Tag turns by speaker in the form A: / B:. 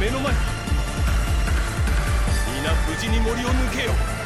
A: 目の前皆無事に森を抜けよ。う